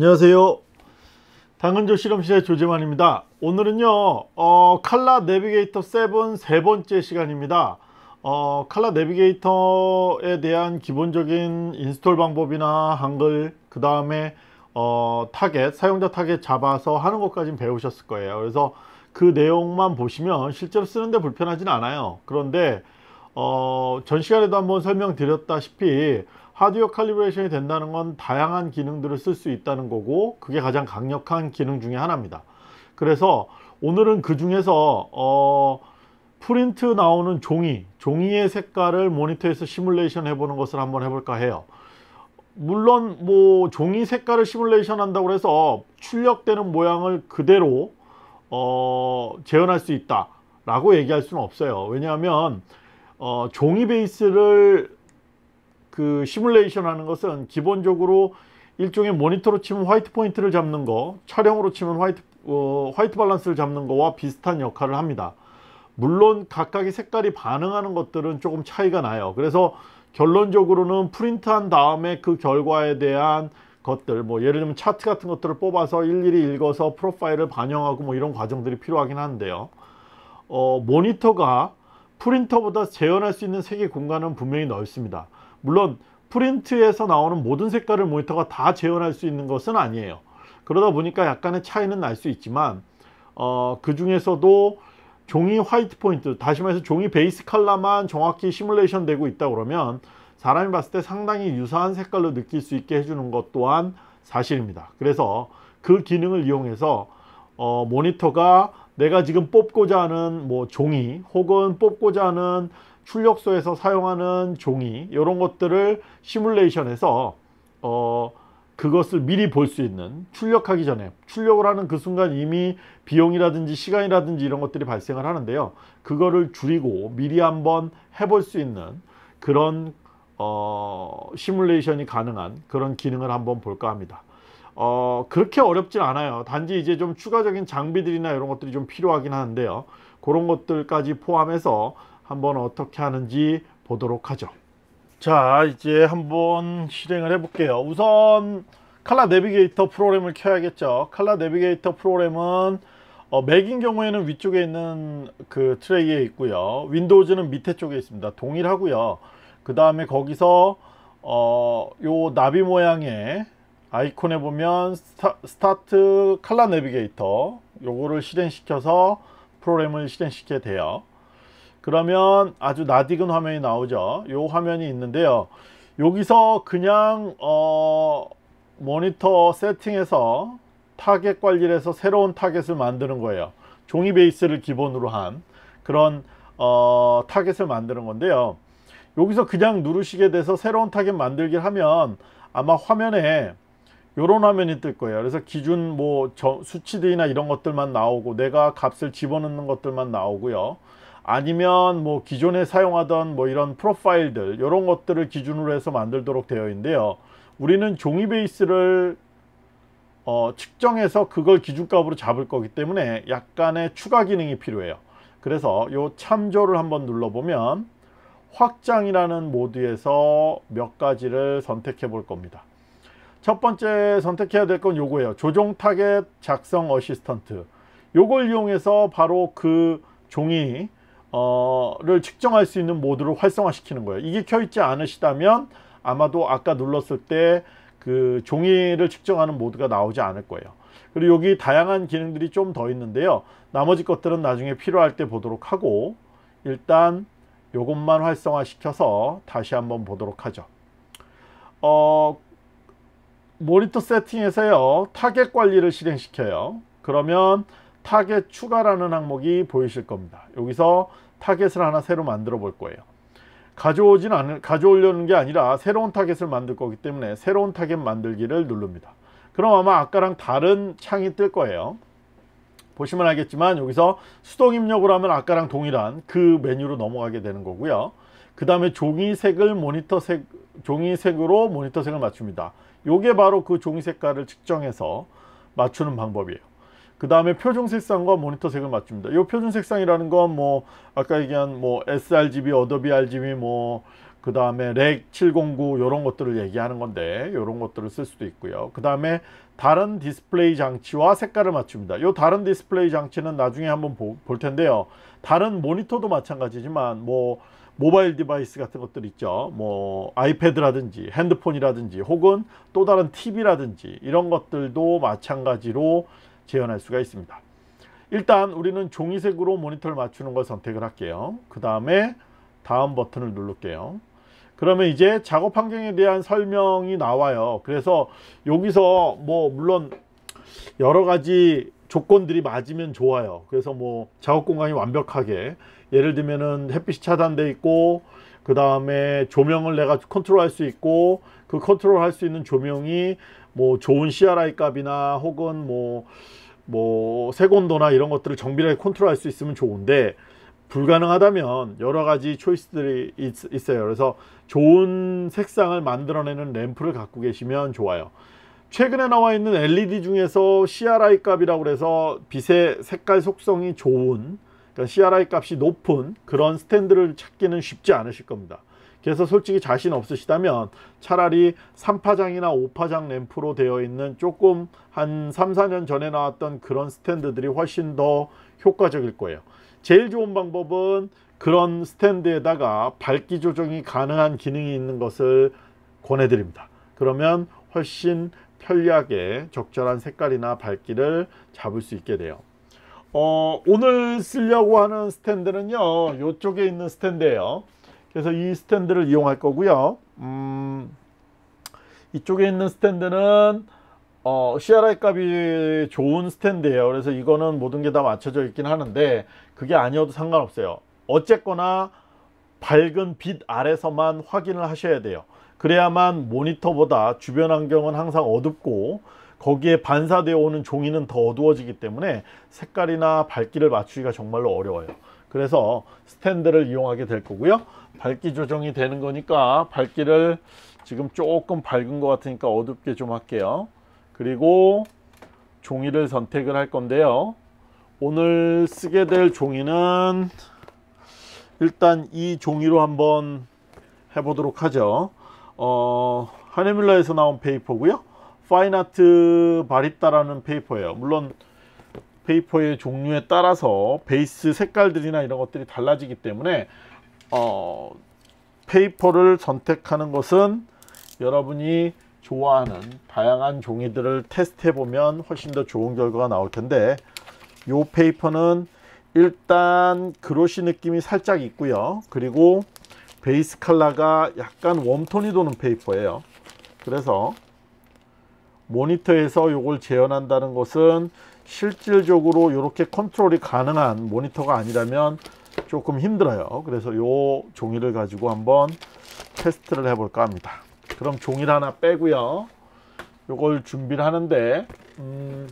안녕하세요. 당근조 실험실의 조재만입니다. 오늘은요, 어, ColorNavigator 7 세 번째 시간입니다. 어, 칼라 내비게이터에 대한 기본적인 install 방법이나 한글, 그 다음에 어, 타겟, 사용자 타겟 잡아서 하는 것까지 배우셨을 거예요. 그래서 그 내용만 보시면 실제로 쓰는데 불편하진 않아요. 그런데 어, 전 시간에도 한번 설명드렸다시피 하드웨어 칼리브레이션이 된다는 건 다양한 기능들을 쓸 수 있다는 거고 그게 가장 강력한 기능 중에 하나입니다. 그래서 오늘은 그 중에서 어, 프린트 나오는 종이, 종이의 색깔을 모니터에서 시뮬레이션 해보는 것을 한번 해볼까 해요. 물론 뭐 종이 색깔을 시뮬레이션 한다고 해서 출력되는 모양을 그대로 어, 재현할 수 있다 라고 얘기할 수는 없어요. 왜냐하면 어, 종이 베이스를 그 시뮬레이션 하는 것은 기본적으로 일종의 모니터로 치면 white point를 잡는 거 촬영으로 치면 white, 어, white balance를 잡는 거와 비슷한 역할을 합니다 물론 각각의 색깔이 반응하는 것들은 조금 차이가 나요 그래서 결론적으로는 프린트한 다음에 그 결과에 대한 것들 뭐 예를 들면 차트 같은 것들을 뽑아서 일일이 읽어서 프로파일을 반영하고 뭐 이런 과정들이 필요하긴 한데요. 어, 모니터가 프린터보다 재현할 수 있는 색의 공간은 분명히 넓습니다. 물론 프린트에서 나오는 모든 색깔을 모니터가 다 재현할 수 있는 것은 아니에요. 그러다 보니까 약간의 차이는 날 수 있지만 어, 그 중에서도 종이 화이트 포인트 다시 말해서 종이 베이스 컬러만 정확히 시뮬레이션 되고 있다 그러면 사람이 봤을 때 상당히 유사한 색깔로 느낄 수 있게 해주는 것 또한 사실입니다. 그래서 그 기능을 이용해서 어, 모니터가 내가 지금 뽑고자 하는 뭐 종이 혹은 뽑고자 하는 출력소에서 사용하는 종이 이런 것들을 시뮬레이션해서 어 그것을 미리 볼 수 있는 출력하기 전에 출력을 하는 그 순간 이미 비용이라든지 시간이라든지 이런 것들이 발생을 하는데요. 그거를 줄이고 미리 한번 해볼 수 있는 그런 어, 시뮬레이션이 가능한 그런 기능을 한번 볼까 합니다. 어, 그렇게 어렵진 않아요. 단지 이제 좀 추가적인 장비들이나 이런 것들이 좀 필요하긴 하는데요. 그런 것들까지 포함해서 한번 어떻게 하는지 보도록 하죠 자 이제 한번 실행을 해 볼게요. 우선 칼라 내비게이터 프로그램을 켜야겠죠. 칼라 내비게이터 프로그램은 어, 맥인 경우에는 위쪽에 있는 그 트레이에 있고요. 윈도우즈는 밑에 쪽에 있습니다. 동일하고요. 그 다음에 거기서 어, 요 나비 모양의 아이콘에 보면 스타, 스타트 칼라 내비게이터 요거를 실행시켜서 프로그램을 실행시켜야 돼요 그러면 아주 낯익은 화면이 나오죠. 이 화면이 있는데요. 여기서 그냥 어, 모니터 세팅에서 타겟 관리를 해서 새로운 타겟을 만드는 거예요. 종이 베이스를 기본으로 한 그런 어, 타겟을 만드는 건데요. 여기서 그냥 누르시게 돼서 새로운 타겟 만들기를 하면 아마 화면에 이런 화면이 뜰 거예요. 그래서 기준 뭐 수치들이나 이런 것들만 나오고 내가 값을 집어넣는 것들만 나오고요 아니면 뭐 기존에 사용하던 뭐 이런 프로파일들 이런 것들을 기준으로 해서 만들도록 되어 있는데요. 우리는 종이 베이스를 어, 측정해서 그걸 기준값으로 잡을 거기 때문에 약간의 추가 기능이 필요해요. 그래서 요 참조를 한번 눌러보면 확장이라는 모드에서 몇 가지를 선택해 볼 겁니다. 첫 번째 선택해야 될 건 요거예요. 조정 타겟 작성 assistant. 요걸 이용해서 바로 그 종이 어,를 측정할 수 있는 모드를 활성화시키는 거예요. 이게 켜있지 않으시다면 아마도 아까 눌렀을 때 그 종이를 측정하는 모드가 나오지 않을 거예요. 그리고 여기 다양한 기능들이 좀 더 있는데요. 나머지 것들은 나중에 필요할 때 보도록 하고 일단 이것만 활성화 시켜서 다시 한번 보도록 하죠. 어, 모니터 세팅에서요. 타겟 관리를 실행시켜요. 그러면 타겟 추가라는 항목이 보이실 겁니다. 여기서 타겟을 하나 새로 만들어 볼 거예요. 가져오진 않을, 가져오려는 게 아니라 새로운 타겟을 만들 거기 때문에 새로운 타겟 만들기를 누릅니다. 그럼 아마 아까랑 다른 창이 뜰 거예요. 보시면 알겠지만 여기서 수동 입력을 하면 아까랑 동일한 그 메뉴로 넘어가게 되는 거고요. 그 다음에 종이색을 모니터 색, 종이색으로 모니터 색을 맞춥니다. 요게 바로 그 종이 색깔을 측정해서 맞추는 방법이에요. 그 다음에 표준 색상과 모니터 색을 맞춥니다. 이 표준 색상이라는 건 뭐 아까 얘기한 뭐 sRGB, Adobe RGB 뭐 그 다음에 Rec 709 이런 것들을 얘기하는 건데 이런 것들을 쓸 수도 있고요. 그 다음에 다른 디스플레이 장치와 색깔을 맞춥니다. 이 다른 디스플레이 장치는 나중에 한번 보, 볼 텐데요. 다른 모니터도 마찬가지지만 뭐 모바일 device 같은 것들 있죠. 뭐 아이패드라든지 핸드폰이라든지 혹은 또 다른 TV라든지 이런 것들도 마찬가지로 재현할 수가 있습니다. 일단 우리는 종이색으로 모니터를 맞추는 걸 선택을 할게요. 그 다음에 다음 버튼을 누를게요. 그러면 이제 작업 환경에 대한 설명이 나와요. 그래서 여기서 뭐 물론 여러 가지 조건들이 맞으면 좋아요. 그래서 뭐 작업 공간이 완벽하게 예를 들면은 햇빛이 차단돼 있고 그 다음에 조명을 내가 컨트롤 할 수 있고 그 컨트롤 할 수 있는 조명이 뭐 좋은 CRI 값이나 혹은 뭐 뭐 색온도나 이런 것들을 정밀하게 컨트롤 할 수 있으면 좋은데 불가능하다면 여러 가지 choice들이 있, 어요 그래서 좋은 색상을 만들어내는 램프를 갖고 계시면 좋아요. 최근에 나와 있는 LED 중에서 CRI 값이라고 해서 빛의 색깔 속성이 좋은 CRI 값이 높은 그런 스탠드를 찾기는 쉽지 않으실 겁니다. 그래서 솔직히 자신 없으시다면 차라리 3파장이나 5파장 램프로 되어 있는 조금 한 3, 4년 전에 나왔던 그런 스탠드들이 훨씬 더 효과적일 거예요. 제일 좋은 방법은 그런 스탠드에다가 밝기 조정이 가능한 기능이 있는 것을 권해드립니다. 그러면 훨씬 편리하게 적절한 색깔이나 밝기를 잡을 수 있게 돼요. 어, 오늘 쓰려고 하는 스탠드는요. 이쪽에 있는 스탠드예요. 그래서 이 스탠드를 이용할 거고요. 음, 이쪽에 있는 스탠드는 어, CRI 값이 좋은 스탠드예요. 그래서 이거는 모든 게 다 맞춰져 있긴 하는데 그게 아니어도 상관없어요. 어쨌거나 밝은 빛 아래서만 확인을 하셔야 돼요. 그래야만 모니터보다 주변 환경은 항상 어둡고 거기에 반사되어 오는 종이는 더 어두워지기 때문에 색깔이나 밝기를 맞추기가 정말로 어려워요. 그래서 스탠드를 이용하게 될 거고요. 밝기 조정이 되는 거니까 밝기를 지금 조금 밝은 것 같으니까 어둡게 좀 할게요. 그리고 종이를 선택을 할 건데요. 오늘 쓰게 될 종이는 일단 이 종이로 한번 해보도록 하죠. 어, Hahnemühle에서 나온 페이퍼고요. Fine Art Baryta라는 페이퍼예요. 물론 페이퍼의 종류에 따라서 베이스 색깔들이나 이런 것들이 달라지기 때문에 어, 페이퍼를 선택하는 것은 여러분이 좋아하는 다양한 종이들을 테스트해 보면 훨씬 더 좋은 결과가 나올 텐데 이 페이퍼는 일단 glossy 느낌이 살짝 있고요 그리고 베이스 컬러가 약간 warm tone이 도는 페이퍼예요 그래서 모니터에서 이걸 재현한다는 것은 실질적으로 이렇게 컨트롤이 가능한 모니터가 아니라면 조금 힘들어요. 그래서 이 종이를 가지고 한번 테스트를 해볼까 합니다. 그럼 종이를 하나 빼고요. 이걸 준비를 하는데 음,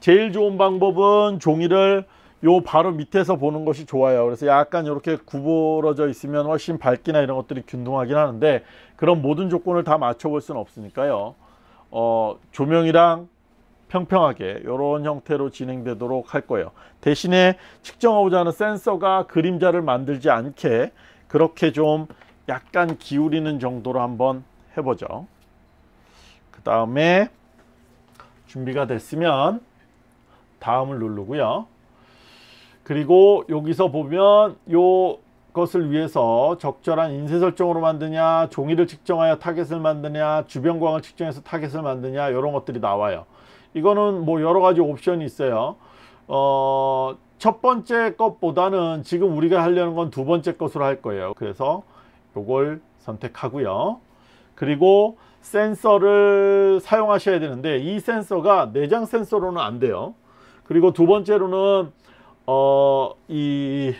제일 좋은 방법은 종이를 요 바로 밑에서 보는 것이 좋아요. 그래서 약간 이렇게 구부러져 있으면 훨씬 밝기나 이런 것들이 균등하긴 하는데 그런 모든 조건을 다 맞춰 볼 수는 없으니까요 어, 조명이랑 평평하게 이런 형태로 진행되도록 할 거예요. 대신에 측정하고자 하는 센서가 그림자를 만들지 않게 그렇게 좀 약간 기울이는 정도로 한번 해보죠. 그 다음에 준비가 됐으면 다음을 누르고요. 그리고 여기서 보면 요 것을 위해서 적절한 인쇄 설정으로 만드냐 종이를 측정하여 타겟을 만드냐 주변광을 측정해서 타겟을 만드냐 이런 것들이 나와요 이거는 뭐 여러 가지 옵션이 있어요. 어, 첫 번째 것보다는 지금 우리가 하려는 건 두 번째 것으로 할 거예요. 그래서 요걸 선택하고요. 그리고 센서를 사용하셔야 되는데 이 센서가 내장 센서로는 안 돼요. 그리고 두 번째로는 어, 이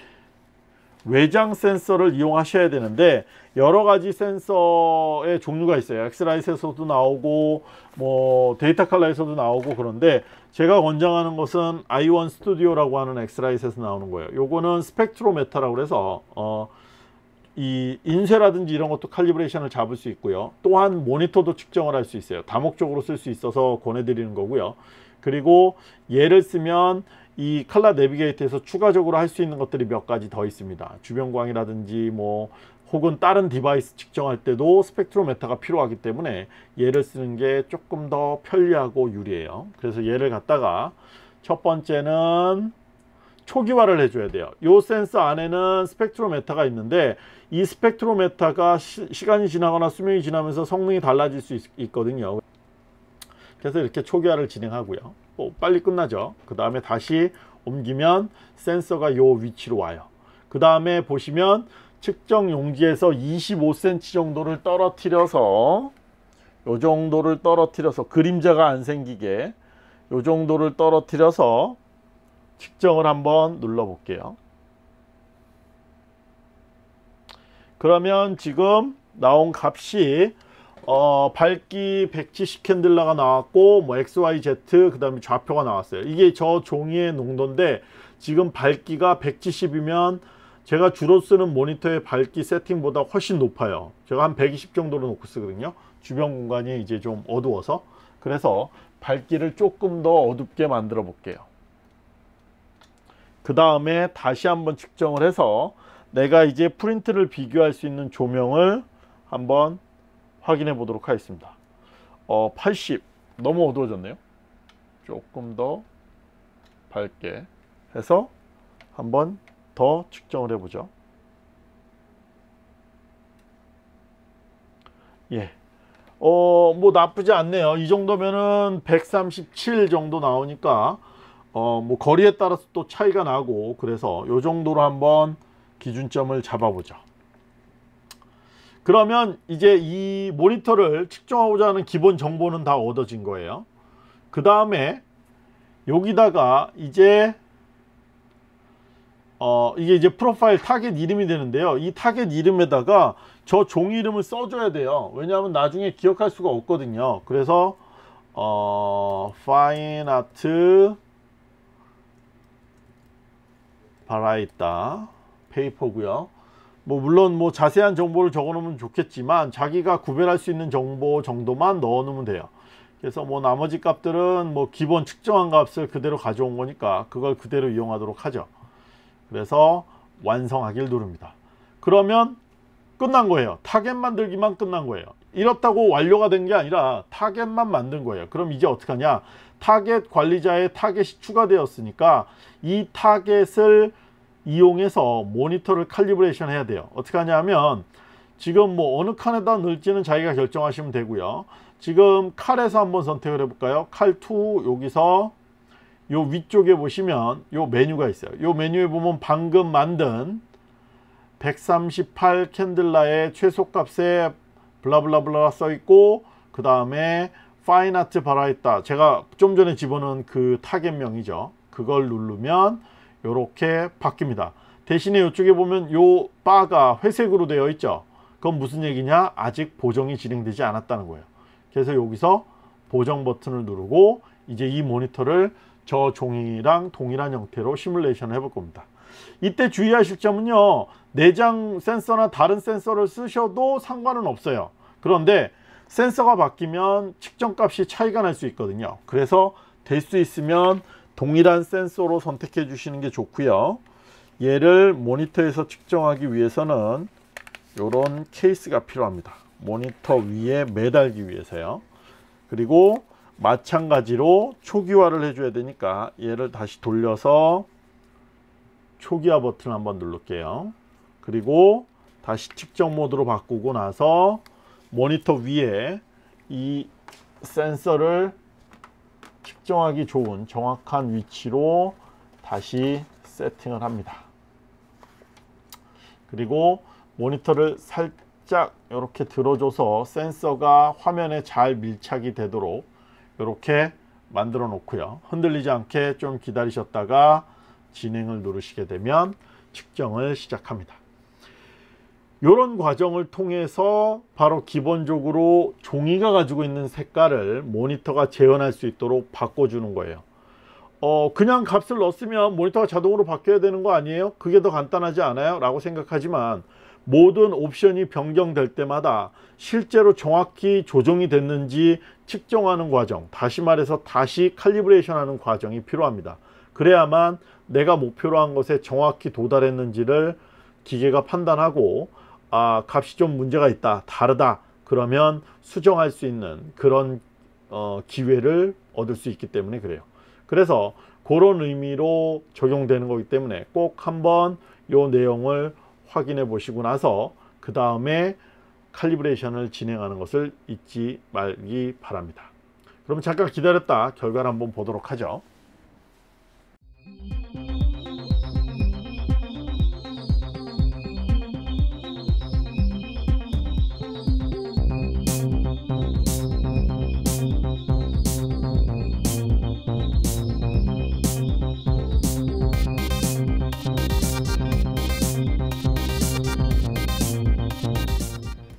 외장 센서를 이용하셔야 되는데 여러 가지 센서의 종류가 있어요 엑스라이트에서도 나오고 뭐 데이터 칼라에서도 나오고 그런데 제가 권장하는 것은 i1 Studio라고 하는 X-Rite에서 나오는 거예요 요거는 spectrometer라고 해서 어 이 인쇄라든지 이런 것도 칼리브레이션을 잡을 수 있고요. 또한 모니터도 측정을 할 수 있어요. 다목적으로 쓸 수 있어서 권해드리는 거고요. 그리고 얘를 쓰면 이 칼라 내비게이터에서 추가적으로 할 수 있는 것들이 몇 가지 더 있습니다. 주변광이라든지 뭐 혹은 다른 device 측정할 때도 spectrometer가 필요하기 때문에 얘를 쓰는 게 조금 더 편리하고 유리해요. 그래서 얘를 갖다가 첫 번째는 초기화를 해줘야 돼요. 이 센서 안에는 spectrometer가 있는데 이 spectrometer가 시, 간이 지나거나 수명이 지나면서 성능이 달라질 수 있, 거든요 그래서 이렇게 초기화를 진행하고요. 뭐 빨리 끝나죠. 그 다음에 다시 옮기면 센서가 요 위치로 와요. 그 다음에 보시면 측정 용지에서 25cm 정도를 떨어뜨려서 요 정도를 떨어뜨려서 그림자가 안 생기게 요 정도를 떨어뜨려서 측정을 한번 눌러 볼게요. 그러면 지금 나온 값이 어, 밝기 170 캔들라가 나왔고 뭐 XYZ 그 다음에 좌표가 나왔어요. 이게 저 종이의 농도인데 지금 밝기가 170이면 제가 주로 쓰는 모니터의 밝기 세팅보다 훨씬 높아요. 제가 한 120 정도로 놓고 쓰거든요. 주변 공간이 이제 좀 어두워서 그래서 밝기를 조금 더 어둡게 만들어 볼게요. 그 다음에 다시 한번 측정을 해서 내가 이제 프린트를 비교할 수 있는 조명을 한번 확인해 보도록 하겠습니다. 어, 80 너무 어두워졌네요. 조금 더 밝게 해서 한번 더 측정을 해보죠. 예. 어, 뭐 나쁘지 않네요. 이 정도면은 137 정도 나오니까 어, 뭐 거리에 따라서 또 차이가 나고 그래서 요 정도로 한번 기준점을 잡아보죠. 그러면 이제 이 모니터를 측정하고자 하는 기본 정보는 다 얻어진 거예요. 그 다음에 여기다가 이제 어 이게 이제 프로파일 타겟 이름이 되는데요. 이 타겟 이름에다가 저 종이 이름을 써줘야 돼요. 왜냐하면 나중에 기억할 수가 없거든요. 그래서 어 Fine Art Baryta 페이퍼고요 뭐 물론 뭐 자세한 정보를 적어 놓으면 좋겠지만 자기가 구별할 수 있는 정보 정도만 넣어 놓으면 돼요. 그래서 뭐 나머지 값들은 뭐 기본 측정한 값을 그대로 가져온 거니까 그걸 그대로 이용하도록 하죠. 그래서 완성하기를 누릅니다. 그러면 끝난 거예요. 타겟 만들기만 끝난 거예요. 이렇다고 완료가 된 게 아니라 타겟만 만든 거예요. 그럼 이제 어떻게 하냐? 타겟 관리자의 타겟이 추가되었으니까 이 타겟을 이용해서 모니터를 calibration 해야 돼요. 어떻게 하냐면 지금 뭐 어느 칸에다 넣을지는 자기가 결정하시면 되고요. 지금 칼에서 한번 선택을 해 볼까요? 칼 2 여기서 요 위쪽에 보시면 요 메뉴가 있어요. 요 메뉴에 보면 방금 만든 138 candela의 최소값에 블라블라블라 써 있고 그 다음에 FineArt Baryta. 제가 좀 전에 집어넣은 그 타겟명이죠. 그걸 누르면 이렇게 바뀝니다. 대신에 이쪽에 보면 요 바가 회색으로 되어 있죠. 그건 무슨 얘기냐? 아직 보정이 진행되지 않았다는 거예요. 그래서 여기서 보정 버튼을 누르고 이제 이 모니터를 저 종이랑 동일한 형태로 시뮬레이션을 해볼 겁니다. 이때 주의하실 점은요 내장 센서나 다른 센서를 쓰셔도 상관은 없어요. 그런데 센서가 바뀌면 측정값이 차이가 날 수 있거든요. 그래서 될 수 있으면 동일한 센서로 선택해 주시는 게 좋고요. 얘를 모니터에서 측정하기 위해서는 이런 케이스가 필요합니다. 모니터 위에 매달기 위해서요. 그리고 마찬가지로 초기화를 해줘야 되니까 얘를 다시 돌려서 초기화 버튼을 한번 누를게요. 그리고 다시 측정 모드로 바꾸고 나서 모니터 위에 이 센서를 측정하기 좋은 정확한 위치로 다시 세팅을 합니다. 그리고 모니터를 살짝 이렇게 들어줘서 센서가 화면에 잘 밀착이 되도록 이렇게 만들어 놓고요. 흔들리지 않게 좀 기다리셨다가 진행을 누르시게 되면 측정을 시작합니다. 이런 과정을 통해서 바로 기본적으로 종이가 가지고 있는 색깔을 모니터가 재현할 수 있도록 바꿔주는 거예요. 어 그냥 값을 넣었으면 모니터가 자동으로 바뀌어야 되는 거 아니에요? 그게 더 간단하지 않아요? 라고 생각하지만 모든 옵션이 변경될 때마다 실제로 정확히 조정이 됐는지 측정하는 과정 다시 말해서 다시 칼리브레이션 하는 과정이 필요합니다 그래야만 내가 목표로 한 것에 정확히 도달했는지를 기계가 판단하고 아 값이 좀 문제가 있다 다르다 그러면 수정할 수 있는 그런 어, 기회를 얻을 수 있기 때문에 그래요 그래서 그런 의미로 적용되는 거기 때문에 꼭 한번 요 내용을 확인해 보시고 나서 그 다음에 칼리브레이션을 진행하는 것을 잊지 말기 바랍니다. 그럼 잠깐 기다렸다 결과를 한번 보도록 하죠.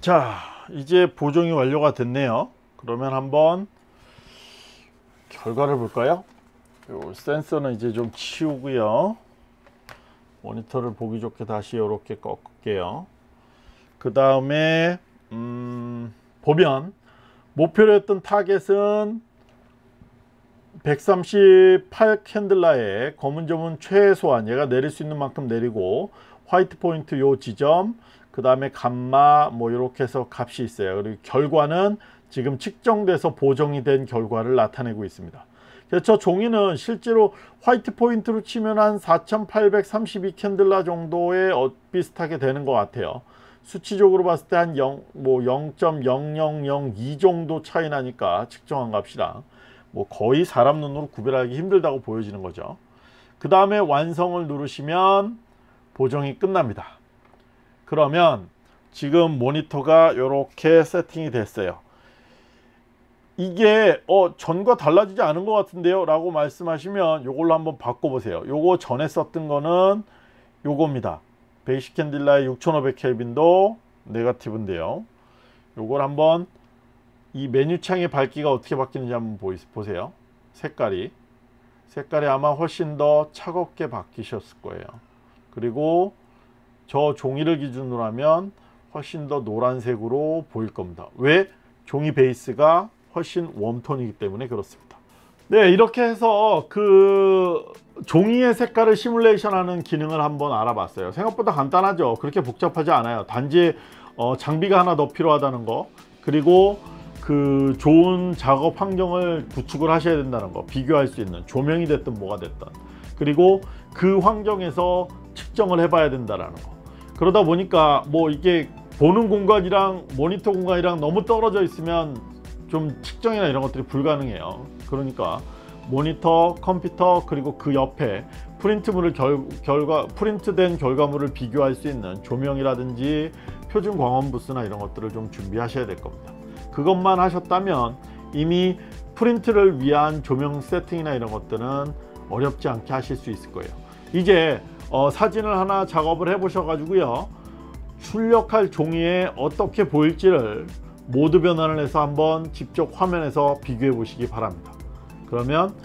자 이제 보정이 완료가 됐네요. 그러면 한번 결과를 볼까요? 요 센서는 이제 좀 치우고요. 모니터를 보기 좋게 다시 이렇게 꺾을게요. 그 다음에 음, 보면 목표로 했던 타겟은 138 캔들라에 검은 점은 최소한 얘가 내릴 수 있는 만큼 내리고 white point 요 지점 그 다음에 감마 뭐 이렇게 해서 값이 있어요. 그리고 결과는 지금 측정돼서 보정이 된 결과를 나타내고 있습니다. 그래서 저 종이는 실제로 white point로 치면 한 4832 캔들라 정도에 어, 비슷하게 되는 것 같아요. 수치적으로 봤을 때 한 0, 뭐 0.0002 정도 차이 나니까 측정한 값이랑 뭐 거의 사람 눈으로 구별하기 힘들다고 보여지는 거죠. 그 다음에 완성을 누르시면 보정이 끝납니다. 그러면 지금 모니터가 이렇게 세팅이 됐어요. 이게 어 전과 달라지지 않은 것 같은데요? 라고 말씀하시면 이걸로 한번 바꿔보세요. 요거 전에 썼던 거는 요겁니다. 베이식 캔딜라의 6500 켈빈도 네가티브인데요. 요걸 한번 이 메뉴창의 밝기가 어떻게 바뀌는지 한번 보세요. 색깔이. 색깔이 아마 훨씬 더 차갑게 바뀌셨을 거예요. 그리고 저 종이를 기준으로 하면 훨씬 더 노란색으로 보일 겁니다. 왜? 종이 베이스가 훨씬 웜톤이기 때문에 그렇습니다. 네 이렇게 해서 그 종이의 색깔을 시뮬레이션 하는 기능을 한번 알아봤어요. 생각보다 간단하죠. 그렇게 복잡하지 않아요. 단지 어, 장비가 하나 더 필요하다는 거 그리고 그 좋은 작업 환경을 구축을 하셔야 된다는 거 비교할 수 있는 조명이 됐든 뭐가 됐든 그리고 그 환경에서 측정을 해봐야 된다는 거 그러다 보니까 뭐 이게 보는 공간이랑 모니터 공간이랑 너무 떨어져 있으면 좀 측정이나 이런 것들이 불가능해요. 그러니까 모니터 컴퓨터 그리고 그 옆에 프린트물을 결, 결과 프린트된 결과물을 비교할 수 있는 조명이라든지 표준 광원 부스나 이런 것들을 좀 준비하셔야 될 겁니다. 그것만 하셨다면 이미 프린트를 위한 조명 세팅이나 이런 것들은 어렵지 않게 하실 수 있을 거예요. 이제 어, 사진을 하나 작업을 해 보셔 가지고요. 출력할 종이에 어떻게 보일지를 모드 변환을 해서 한번 직접 화면에서 비교해 보시기 바랍니다. 그러면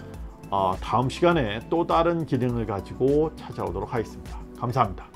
어, 다음 시간에 또 다른 기능을 가지고 찾아오도록 하겠습니다. 감사합니다